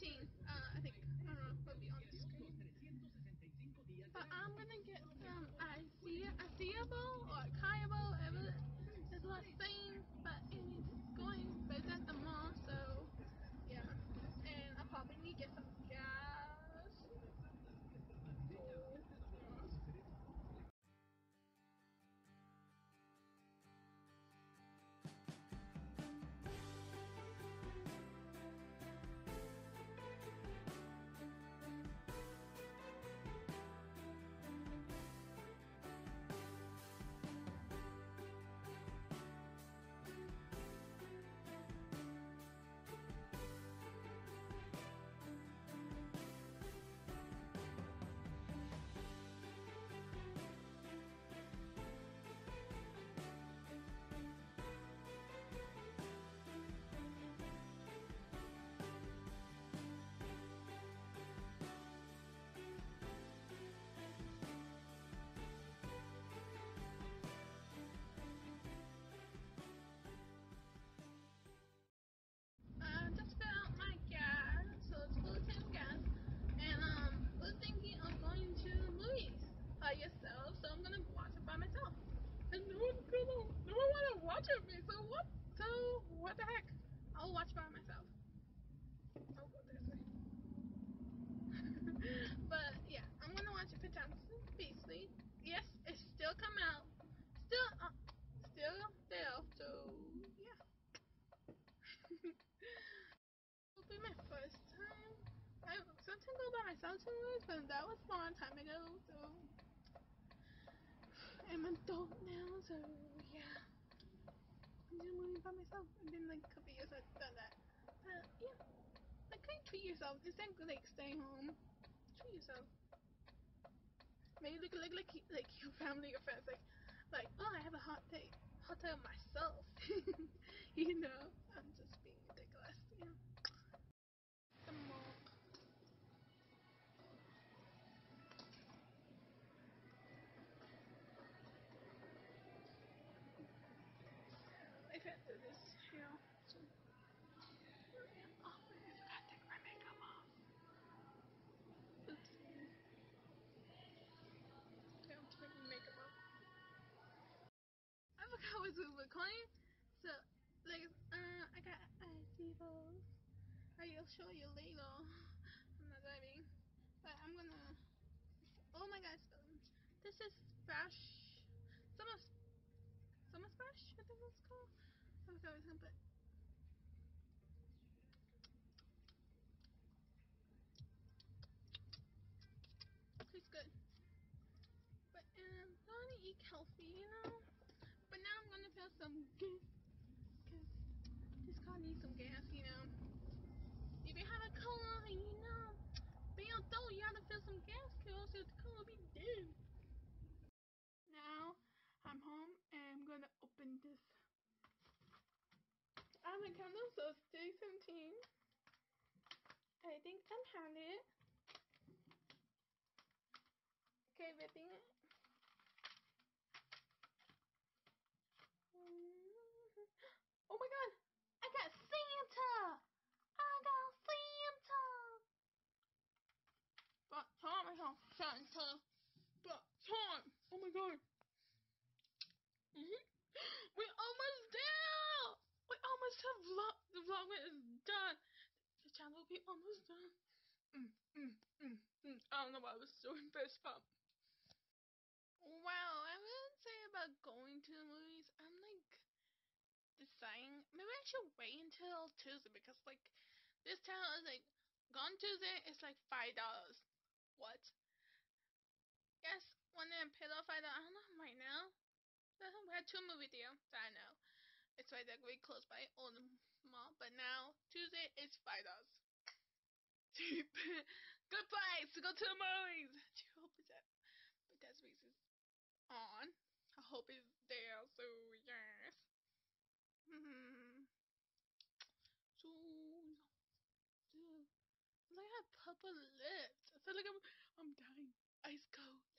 17. Uh, I think. I don't know. It'll be on the screen. But I'm gonna get some no one wanna watch it with me, so what? So what the heck? I'll watch by myself. I'll go this way. but yeah, I'm gonna watch it Patanson Beastly. Yes, it's still come out. Still, uh, still there. So yeah. It'll be my first time. I sometimes go by myself to but that was a long time ago. So adult now, so yeah. I'm doing movies by myself. It's been like a couple years I've done that. But yeah, like kind of treat yourself. It's not like staying home. Treat yourself. Maybe look like like like your family or friends like like oh I have a hot date hot date myself. you know, we. So, like, uh, I got Iseables. I'll show you later. I'm not driving. But I'm gonna. Oh my um, This is Splash. Summer. Summer Splash? I think it's called. I it's called, but. Tastes good. But, um, I want to eat healthy, you know? But now I'm gonna feel some gas. Cause this car needs some gas, you know? If you have a car, you know, being adult, you have to fill some gas, cause the car will be dead. Now, I'm home and I'm gonna open this. I'm a candle, so it's day 17. I think I'm it. Okay, ripping it. Oh my god! I got Santa! I got Santa! But time I got Santa! But time! Oh my god! hmm We almost there! We almost have vlog. The vlog is done. The channel will be almost done. Mm, mm, mm, mm. I don't know why I was doing first part. Wow, I wouldn't say about going to the movies. I'm like deciding. Maybe I should wait until Tuesday because like this channel is like gone Tuesday. It's like five dollars. What? Yes, when I paid off five dollars. I don't know right now. We had two movie deal that I know. It's right there, very close by on the mall. But now Tuesday is five dollars. Cheap. Good price to go to the movies. I hope it's at that's reasons on. I hope it's there, so yes. Hmm. So, dude, I have purple lips. I look, I'm, I'm dying. Ice cold.